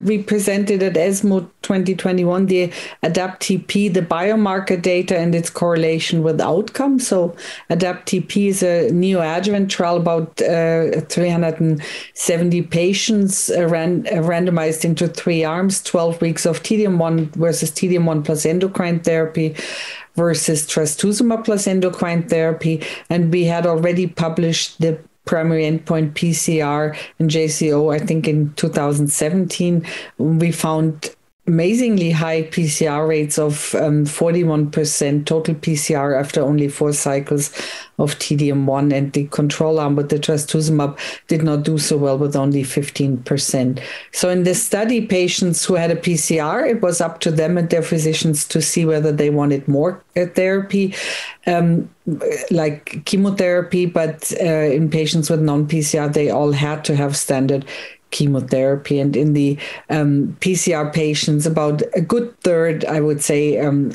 We presented at ESMO 2021 the ADAPT-TP, the biomarker data and its correlation with outcome. So ADAPT-TP is a neoadjuvant trial, about uh, 370 patients uh, ran, uh, randomized into three arms, 12 weeks of T-DM1 versus T-DM1 plus endocrine therapy versus trastuzumab plus endocrine therapy. And we had already published the primary endpoint PCR and JCO, I think in 2017, we found amazingly high PCR rates of um, 41% total PCR after only four cycles of TDM1, and the control arm with the trastuzumab did not do so well with only 15%. So in this study, patients who had a PCR, it was up to them and their physicians to see whether they wanted more uh, therapy, um, like chemotherapy, but uh, in patients with non-PCR, they all had to have standard chemotherapy. And in the um, PCR patients, about a good third, I would say, um,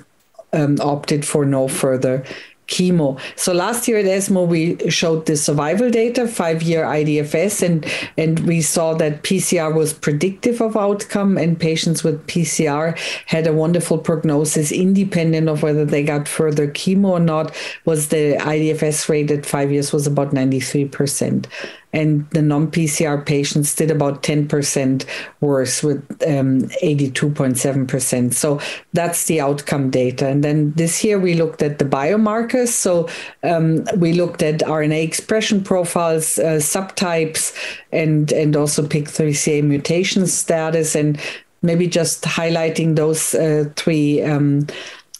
um, opted for no further chemo. So last year at ESMO, we showed the survival data, five-year IDFS, and and we saw that PCR was predictive of outcome, and patients with PCR had a wonderful prognosis, independent of whether they got further chemo or not. Was the IDFS rate at five years was about ninety three percent and the non-PCR patients did about 10% worse with um, 82.7%. So that's the outcome data. And then this year we looked at the biomarkers. So um, we looked at RNA expression profiles, uh, subtypes, and and also PIK3CA mutation status, and maybe just highlighting those uh, three. Um,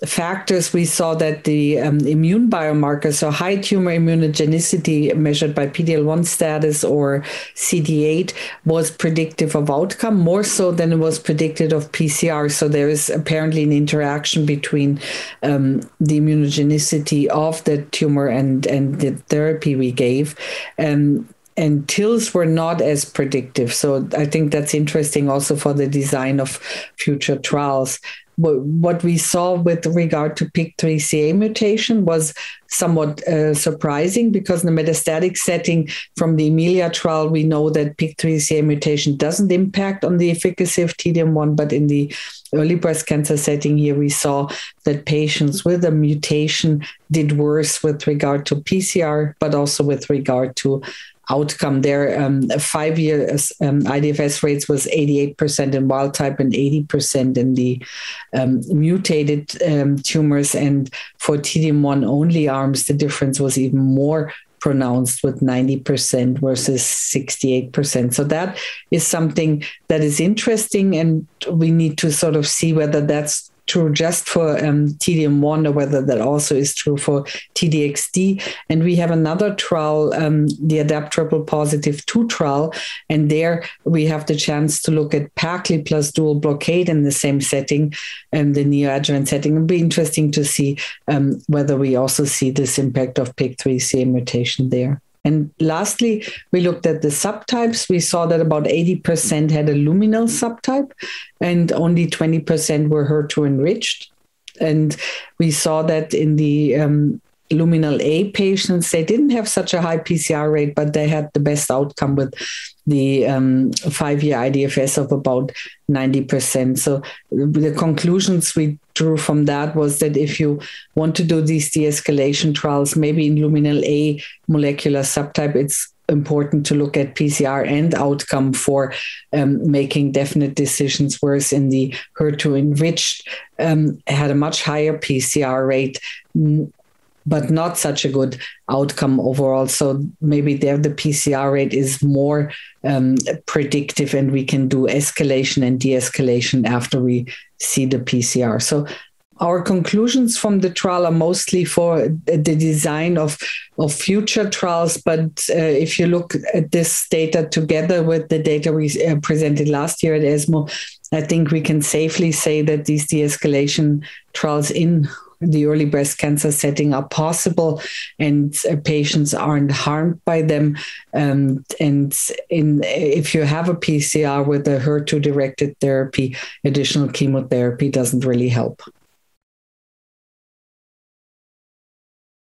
factors, we saw that the um, immune biomarkers, so high tumor immunogenicity measured by PD-L1 status or CD8, was predictive of outcome more so than it was predicted of PCR. So there is apparently an interaction between um, the immunogenicity of the tumor and and the therapy we gave. Um, and TILs were not as predictive. So I think that's interesting also for the design of future trials what we saw with regard to PIK3CA mutation was somewhat uh, surprising because in the metastatic setting from the Emilia trial, we know that PIK3CA mutation doesn't impact on the efficacy of TDM1, but in the early breast cancer setting here, we saw that patients with a mutation did worse with regard to PCR, but also with regard to outcome there. Um, five years um, IDFS rates was 88% in wild type and 80% in the um, mutated um, tumors. And for TDM1 only arms, the difference was even more pronounced with 90% versus 68%. So that is something that is interesting, and we need to sort of see whether that's true just for um, TDM1 or whether that also is true for TDXD. And we have another trial, um, the ADAPT triple positive 2 trial. And there we have the chance to look at PACLI plus dual blockade in the same setting and the neoadjuvant setting. It'll be interesting to see um, whether we also see this impact of PIK3CA mutation there. And lastly, we looked at the subtypes. We saw that about 80% had a luminal subtype and only 20% were HER2 enriched. And we saw that in the um, luminal A patients, they didn't have such a high PCR rate, but they had the best outcome with the um, five year IDFS of about 90%. So the conclusions we drew from that was that if you want to do these de escalation trials, maybe in luminal A molecular subtype, it's important to look at PCR and outcome for um, making definite decisions. Whereas in the HER2 enriched, um, had a much higher PCR rate, but not such a good outcome overall. So maybe there the PCR rate is more um, predictive, and we can do escalation and de-escalation after we see the PCR. So our conclusions from the trial are mostly for the design of, of future trials. But uh, if you look at this data together with the data we uh, presented last year at ESMO, I think we can safely say that these de escalation trials in the early breast cancer setting are possible and uh, patients aren't harmed by them. Um, and in, if you have a PCR with a HER2 directed therapy, additional chemotherapy doesn't really help.